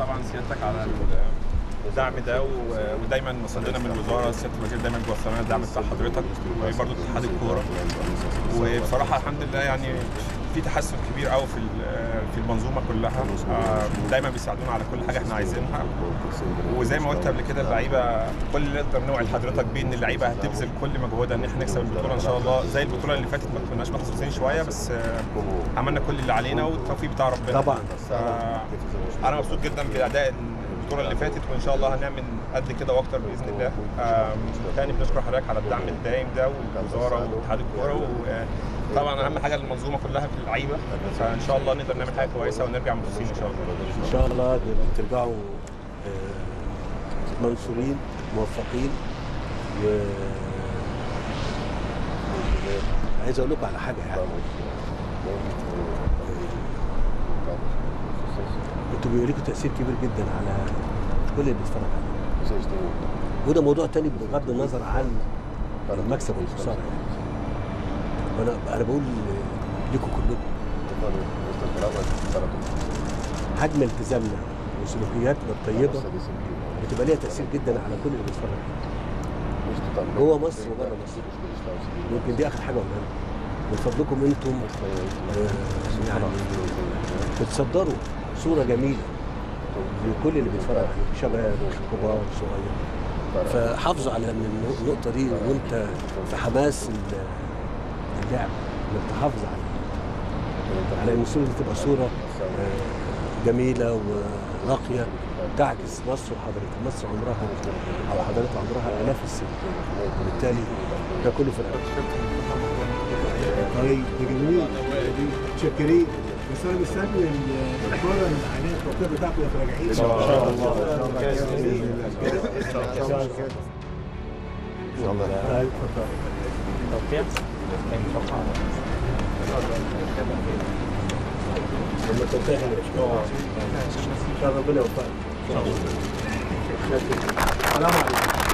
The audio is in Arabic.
طبعا سيادتك على الدعم ده ودايما مصدنا من الوزارة سيادة الوزير دايما بيوصلنا الدعم بتاع حضرتك وبرضه اتحاد الكورة. وبصراحة الحمد لله يعني في تحسن كبير قوي في في المنظومة كلها. آه، دايما بيساعدونا على كل حاجة إحنا عايزينها. وزي ما قلت قبل كده اللعيبة كل اللي نقدر نوعي لحضرتك بيه إن اللعيبة هتبذل كل مجهودها إن إحنا نكسب البطولة إن شاء الله. زي البطولة اللي فاتت ما كناش محظوظين شوية بس آه، عملنا كل اللي علينا والتوفيق بتاع ربنا. طبعا. أنا مبسوط جدا بأداء البطولة اللي فاتت وإن شاء الله هنعمل قد كده وأكتر بإذن الله. تاني بنشكر حضرتك على الدعم الدايم ده والوزاره واتحاد الكورة وطبعا أهم حاجة المنظومة كلها في اللعيبة فإن شاء الله نقدر نعمل حاجة كويسة ونرجع مبسوطين إن شاء الله. إن شاء الله ترجعوا آه، منصورين موفقين و عايز أقول لكم على حاجة يعني. أنتوا بيوريكوا تأثير كبير جدا على كل اللي بيتفرج عليه. وده موضوع تاني بغض النظر عن المكسب والخسارة يعني. وأنا أنا بقول لكم كلكم. حجم التزامنا وسلوكياتنا الطيبة بتبقى ليها تأثير جدا على كل اللي بيتفرج. جوه مصر وبره مصر. يمكن دي آخر حاجة لكم. من فضلكم أنتم آه، يعني بتصدروا صورة جميلة لكل اللي بيتفرج شباب كبار صغير. فحافظوا على النقطة دي وأنت في حماس اللعب انك تحافظ عليها على إن الصورة دي تبقى صوره آه، جميلة وراقية تعكس مصر وحضرتها. مصر عمرها أو حضرتها عمرها آلاف السنين. وبالتالي ده كله في الأرض. طيب ده جميل. متشكرين بس أنا مستني الكوره العينيه التوقيع بتاعته يا راجعين. إن شاء الله. إن شاء الله. طيب اتفضل لما تنتهي ان شاء الله ربنا يوفقك السلام عليكم